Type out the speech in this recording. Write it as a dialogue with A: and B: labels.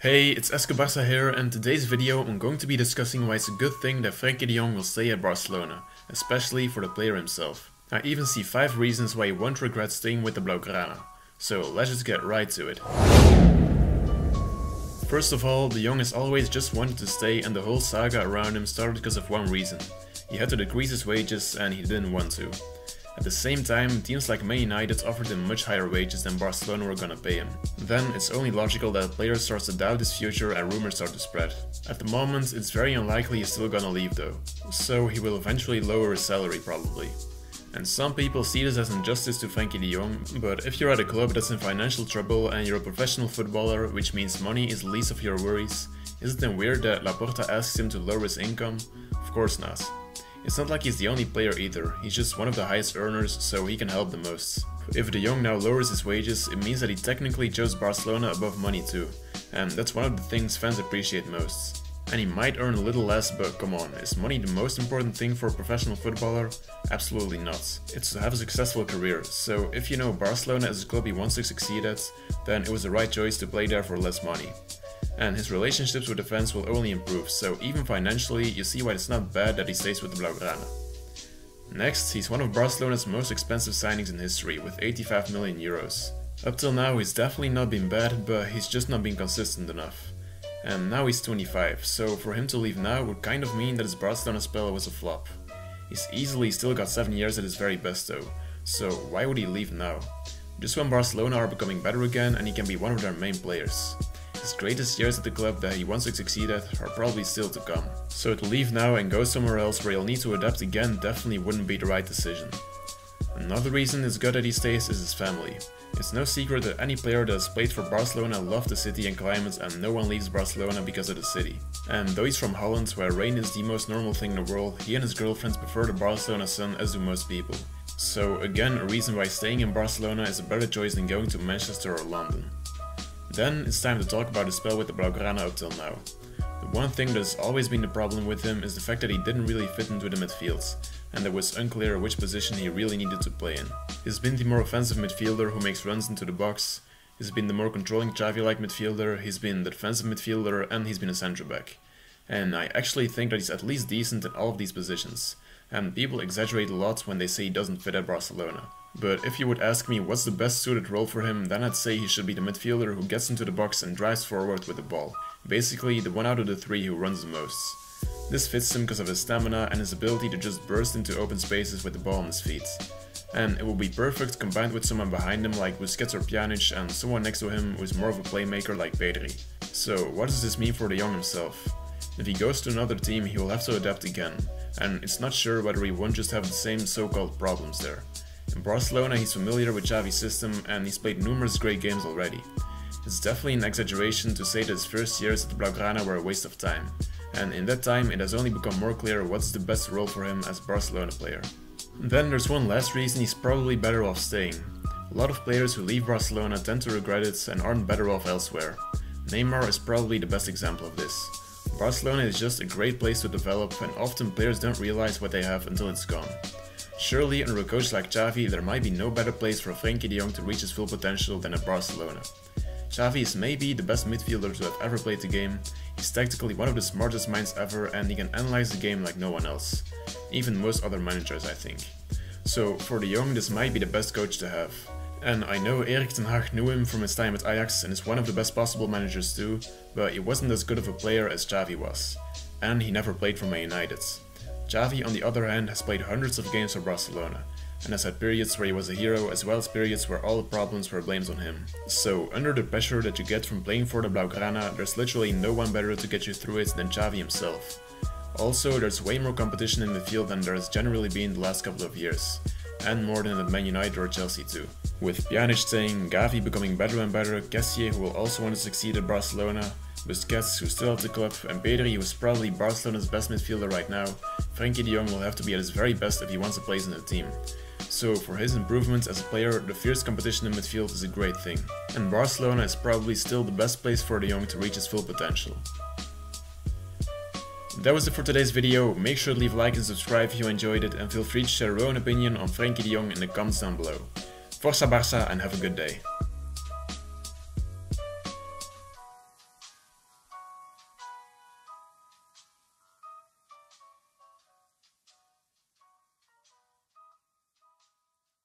A: Hey, it's Escobarça here and today's video I'm going to be discussing why it's a good thing that Frenkie de Jong will stay at Barcelona, especially for the player himself. I even see 5 reasons why he won't regret staying with the Blaugrana, so let's just get right to it. First of all, de Jong has always just wanted to stay and the whole saga around him started because of one reason. He had to decrease his wages and he didn't want to. At the same time, teams like Man United offered him much higher wages than Barcelona were gonna pay him. Then it's only logical that a player starts to doubt his future and rumors start to spread. At the moment, it's very unlikely he's still gonna leave though, so he will eventually lower his salary probably. And some people see this as injustice to Frenkie de Jong, but if you're at a club that's in financial trouble and you're a professional footballer, which means money is least of your worries, is it then weird that Laporta asks him to lower his income? Of course not. It's not like he's the only player either, he's just one of the highest earners, so he can help the most. If De Jong now lowers his wages, it means that he technically chose Barcelona above money too, and that's one of the things fans appreciate most. And he might earn a little less, but come on, is money the most important thing for a professional footballer? Absolutely not. It's to have a successful career, so if you know Barcelona is a club he wants to succeed at, then it was the right choice to play there for less money and his relationships with the fans will only improve, so even financially, you see why it's not bad that he stays with the Blaugrana. Next, he's one of Barcelona's most expensive signings in history, with 85 million euros. Up till now, he's definitely not been bad, but he's just not been consistent enough. And now he's 25, so for him to leave now would kind of mean that his Barcelona spell was a flop. He's easily still got 7 years at his very best though, so why would he leave now? Just when Barcelona are becoming better again and he can be one of their main players. His greatest years at the club that he wants to succeed at are probably still to come. So to leave now and go somewhere else where he'll need to adapt again definitely wouldn't be the right decision. Another reason it's good that he stays is his family. It's no secret that any player that has played for Barcelona loves the city and climate and no one leaves Barcelona because of the city. And though he's from Holland where rain is the most normal thing in the world, he and his girlfriends prefer the Barcelona sun as do most people. So again a reason why staying in Barcelona is a better choice than going to Manchester or London. Then it's time to talk about his spell with the Blaugrana up till now. The one thing that has always been the problem with him is the fact that he didn't really fit into the midfield, and it was unclear which position he really needed to play in. He's been the more offensive midfielder who makes runs into the box, he's been the more controlling Xavi-like midfielder, he's been the defensive midfielder, and he's been a centre back. And I actually think that he's at least decent in all of these positions, and people exaggerate a lot when they say he doesn't fit at Barcelona. But if you would ask me what's the best suited role for him, then I'd say he should be the midfielder who gets into the box and drives forward with the ball. Basically, the one out of the three who runs the most. This fits him because of his stamina and his ability to just burst into open spaces with the ball on his feet. And it will be perfect combined with someone behind him like Busquets or Pjanic and someone next to him who's more of a playmaker like Pedri. So what does this mean for de Jong himself? If he goes to another team he will have to adapt again, and it's not sure whether he won't just have the same so-called problems there. In Barcelona, he's familiar with Xavi's system and he's played numerous great games already. It's definitely an exaggeration to say that his first years at Blaugrana were a waste of time, and in that time it has only become more clear what's the best role for him as Barcelona player. Then there's one last reason he's probably better off staying. A lot of players who leave Barcelona tend to regret it and aren't better off elsewhere. Neymar is probably the best example of this. Barcelona is just a great place to develop and often players don't realize what they have until it's gone. Surely under a coach like Xavi there might be no better place for Frenkie de Jong to reach his full potential than at Barcelona. Xavi is maybe the best midfielder to have ever played the game, he's tactically one of the smartest minds ever and he can analyze the game like no one else. Even most other managers I think. So for de Jong this might be the best coach to have. And I know Erik ten Hag knew him from his time at Ajax and is one of the best possible managers too, but he wasn't as good of a player as Xavi was. And he never played for Man United. Xavi on the other hand has played hundreds of games for Barcelona, and has had periods where he was a hero as well as periods where all the problems were blamed on him. So under the pressure that you get from playing for the Blaugrana, there's literally no one better to get you through it than Xavi himself. Also, there's way more competition in the field than there has generally been the last couple of years, and more than at Man United or Chelsea too. With Pjanic staying, Gavi becoming better and better, Kessié who will also want to succeed at Barcelona, Busquets, who's still at the club, and Pedri, who is probably Barcelona's best midfielder right now, Frenkie de Jong will have to be at his very best if he wants a place in the team. So for his improvements as a player, the fierce competition in midfield is a great thing. And Barcelona is probably still the best place for de Jong to reach his full potential. That was it for today's video, make sure to leave a like and subscribe if you enjoyed it and feel free to share your own opinion on Frenkie de Jong in the comments down below. Força Barça and have a good day.